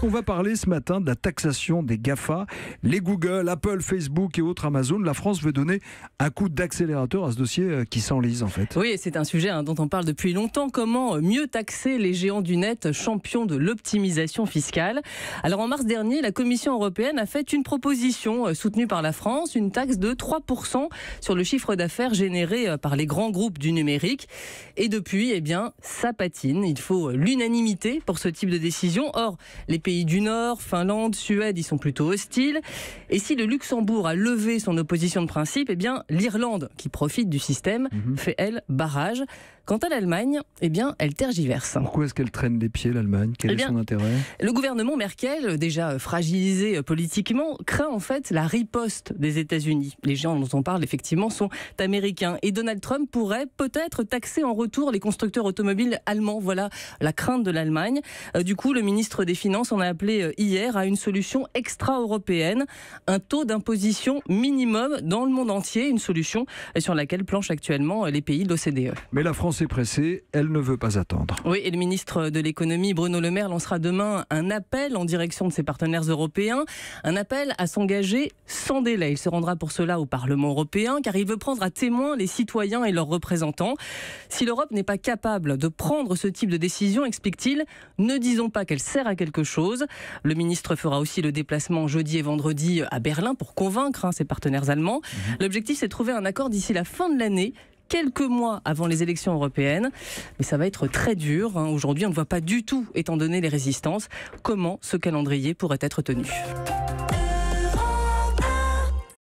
On va parler ce matin de la taxation des GAFA, les Google, Apple, Facebook et autres Amazon. La France veut donner un coup d'accélérateur à ce dossier euh, qui s'enlise en fait. Oui, c'est un sujet hein, dont on parle depuis longtemps. Comment euh, mieux taxer les géants du net, champions de l'optimisation fiscale? Alors en mars dernier, la Commission européenne a fait une proposition euh, soutenue par la France, une taxe de 3% sur le chiffre d'affaires généré par les grands groupes du numérique. Et depuis, eh bien, ça patine. Il faut l'unanimité pour ce type de décision. Or, les pays du Nord, Finlande, Suède, ils sont plutôt hostiles. Et si le Luxembourg a levé son opposition de principe, eh bien l'Irlande, qui profite du système, mhm. fait elle barrage. Quant à l'Allemagne, eh bien, elle tergiverse. Pourquoi est-ce qu'elle traîne les pieds, l'Allemagne? Quel eh est son intérêt? Le gouvernement Merkel, déjà fragilisé politiquement, craint en fait la riposte des États-Unis. Les gens dont on parle, effectivement, sont américains. Et Donald Trump pourrait peut-être taxer en retour les constructeurs automobiles allemands. Voilà la crainte de l'Allemagne. Euh, du coup, le ministre des Finances en a appelé euh, hier à une solution extra-européenne, un taux d'imposition minimum dans le monde entier, une solution sur laquelle planchent actuellement les pays de l'OCDE. Mais la France est pressée, elle ne veut pas attendre. Oui, et le ministre de l'économie, Bruno Le Maire, lancera demain un appel en direction de ses partenaires européens, un appel à s'engager sans délai. Il se rendra pour cela au Parlement européen, car il veut prendre à témoin les citoyens et leurs représentants. Si l'Europe n'est pas capable de prendre ce type de décision, explique-t-il, ne disons pas qu'elle sert à quelque chose. Le ministre fera aussi le déplacement jeudi et vendredi à Berlin pour convaincre hein, ses partenaires allemands. Mhm. L'objectif, c'est de trouver un accord d'ici la fin de l'année quelques mois avant les élections européennes. Mais ça va être très dur. Hein. Aujourd'hui, on ne voit pas du tout, étant donné les résistances, comment ce calendrier pourrait être tenu.